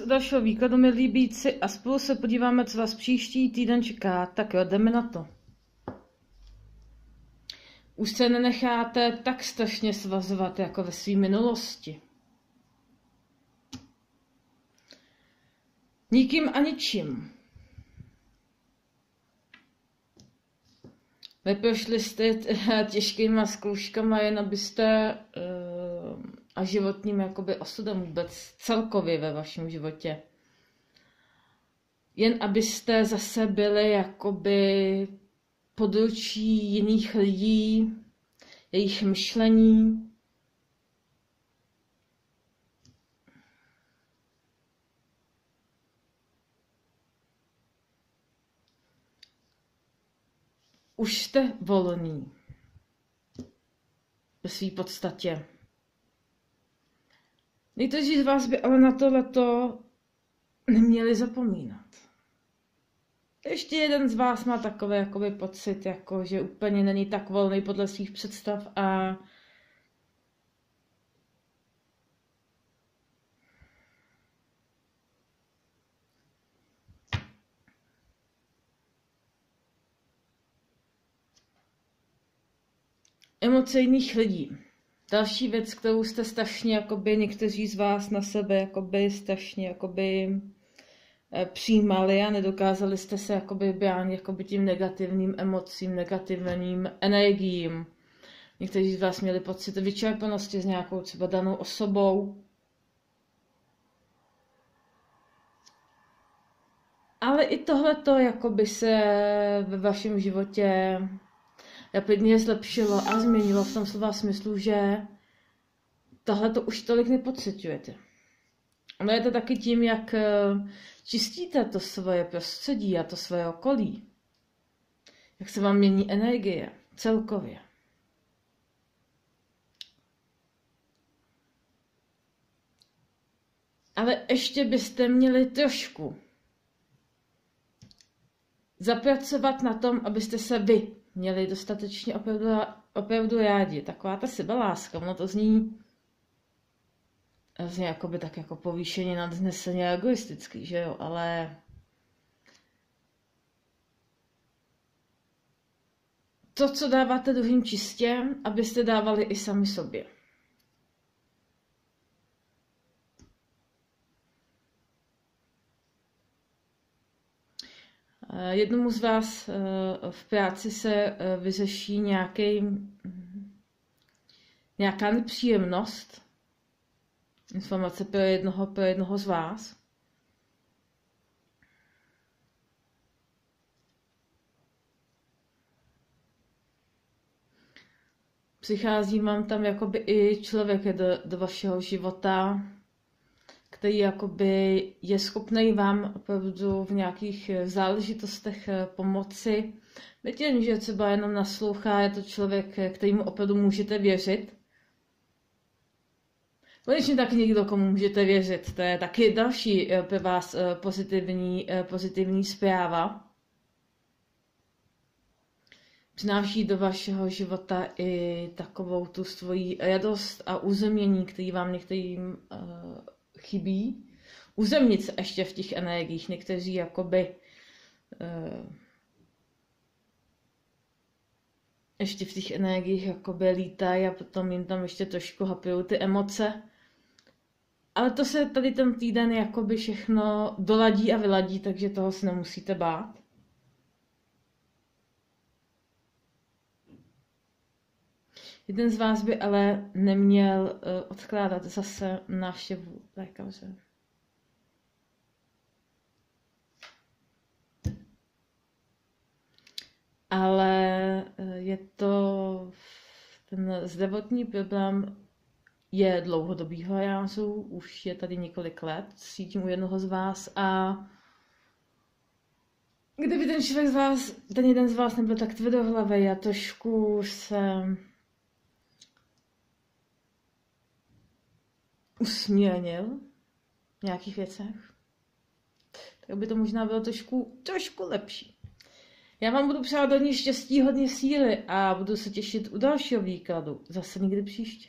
U dalšího výkladu, milí bíci, a spolu se podíváme, co vás příští týden čeká. Tak jo, jdeme na to. Už se nenecháte tak strašně svazovat jako ve své minulosti. Nikým a ničím. Neprošli jste těžkýma zkouškama, jen abyste uh, životním jakoby osudem vůbec celkově ve vašem životě. Jen abyste zase byli jakoby područí jiných lidí, jejich myšlení. Už jste volný ve své podstatě. Někteří z vás by ale na tohleto neměli zapomínat. Ještě jeden z vás má takový jakoby pocit, jako, že úplně není tak volný podle svých představ a emoce jiných lidí. Další věc, kterou jste strašně, jakoby někteří z vás na sebe jakoby strašně jakoby eh, přijímali a nedokázali jste se jakoby bránit jakoby tím negativním emocím, negativním energiím. Někteří z vás měli pocit vyčerpanosti s nějakou třeba danou osobou. Ale i tohleto jakoby se ve vašem životě rapidně zlepšilo a změnilo v tom slova smyslu, že tohle to už tolik nepocitujete. Ono je to taky tím, jak eh, čistíte to svoje prostředí a to svoje okolí. Jak se vám mění energie celkově. Ale ještě byste měli trošku zapracovat na tom, abyste se vy měli dostatečně opravdu, opravdu rádi. Taková ta sebeláska, ono to zní zní jakoby tak jako povýšeně nadneseně egoistický, že jo, ale to, co dáváte druhým čistě, abyste dávali i sami sobě. Jednomu z vás eh, v práci se eh, vyřeší nějaký, nějaká nepříjemnost, informace pro jednoho, pro jednoho z vás. Přichází vám tam jakoby i člověk do, do vašeho života, který jakoby je schopný vám opravdu v nějakých eh, záležitostech eh, pomoci. Víte, že třeba jenom naslouchá, je to člověk, eh, kterýmu opravdu můžete věřit. Konečně tak někdo, komu můžete věřit. To je taky další pro vás pozitivní, pozitivní zpráva. Přináší do vašeho života i takovou tu svoji radost a uzemění, který vám některým chybí. Uzemnit se ještě v těch energiích. Někteří jakoby uh, ještě v těch energiích jakoby lítají a potom jim tam ještě trošku hapijou ty emoce. Ale to se tady ten týden jakoby všechno doladí a vyladí, takže toho se nemusíte bát. Jeden z vás by ale neměl uh, odkládat zase návštěvu lékaře. Ale uh, je to ten zdravotní problém je dlouhodobýho rázu, už je tady několik let, cítím u jednoho z vás a kdyby ten člověk z vás, ten jeden z vás nebyl tak tvrdohlavý a trošku se usměrnil v nějakých věcech, tak by to možná bylo trošku, trošku lepší. Já vám budu přát hodně štěstí, hodně síly a budu se těšit u dalšího výkladu. Zase někdy příště.